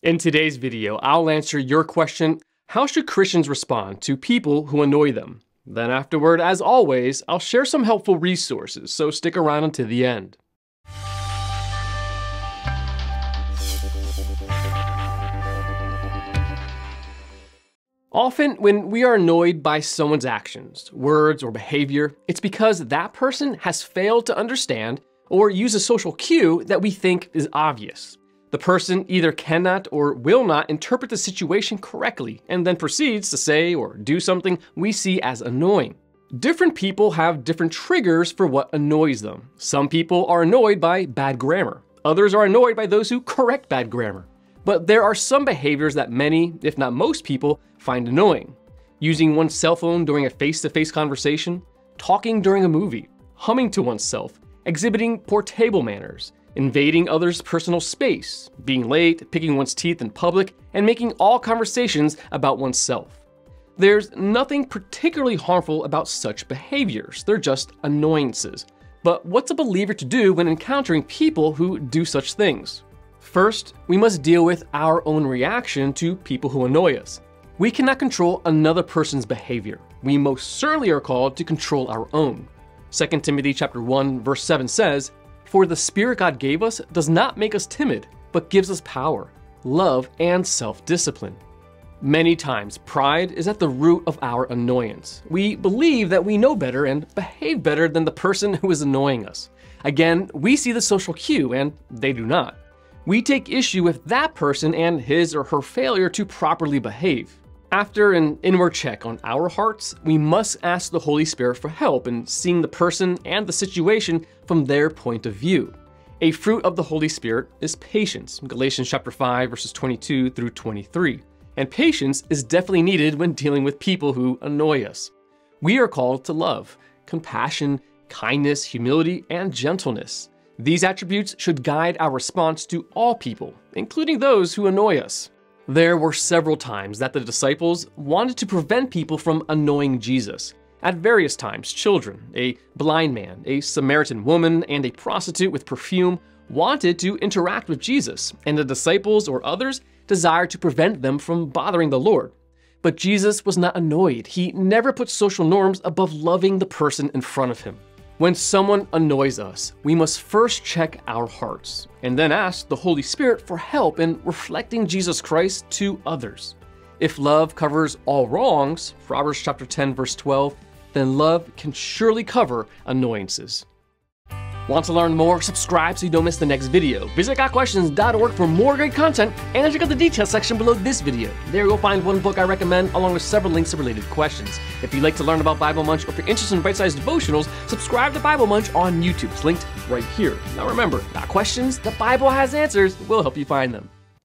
In today's video, I'll answer your question How should Christians respond to people who annoy them? Then, afterward, as always, I'll share some helpful resources, so stick around until the end. Often, when we are annoyed by someone's actions, words, or behavior, it's because that person has failed to understand or use a social cue that we think is obvious. The person either cannot or will not interpret the situation correctly and then proceeds to say or do something we see as annoying. Different people have different triggers for what annoys them. Some people are annoyed by bad grammar. Others are annoyed by those who correct bad grammar. But there are some behaviors that many, if not most people, find annoying. Using one's cell phone during a face to face conversation, talking during a movie, humming to oneself, exhibiting poor table manners, invading others' personal space, being late, picking one's teeth in public, and making all conversations about oneself. There's nothing particularly harmful about such behaviors, they're just annoyances. But what's a believer to do when encountering people who do such things? First, we must deal with our own reaction to people who annoy us. We cannot control another person's behavior. We most certainly are called to control our own. 2 Timothy chapter 1 verse 7 says, "For the spirit God gave us does not make us timid, but gives us power, love, and self-discipline." Many times, pride is at the root of our annoyance. We believe that we know better and behave better than the person who is annoying us. Again, we see the social cue and they do not. We take issue with that person and his or her failure to properly behave. After an inward check on our hearts, we must ask the Holy Spirit for help in seeing the person and the situation from their point of view. A fruit of the Holy Spirit is patience, Galatians chapter 5 verses 22 through 23. And patience is definitely needed when dealing with people who annoy us. We are called to love, compassion, kindness, humility, and gentleness. These attributes should guide our response to all people, including those who annoy us. There were several times that the disciples wanted to prevent people from annoying Jesus. At various times, children, a blind man, a Samaritan woman, and a prostitute with perfume wanted to interact with Jesus, and the disciples or others desired to prevent them from bothering the Lord. But Jesus was not annoyed. He never put social norms above loving the person in front of him. When someone annoys us, we must first check our hearts and then ask the Holy Spirit for help in reflecting Jesus Christ to others. If love covers all wrongs, Proverbs chapter 10 verse 12, then love can surely cover annoyances. Want to learn more? Subscribe so you don't miss the next video. Visit GotQuestions.org for more great content and check out the details section below this video. There you'll find one book I recommend along with several links to related questions. If you'd like to learn about Bible Munch or if you're interested in bite-sized devotionals, subscribe to Bible Munch on YouTube. It's linked right here. Now remember, got questions? The Bible has answers. We'll help you find them.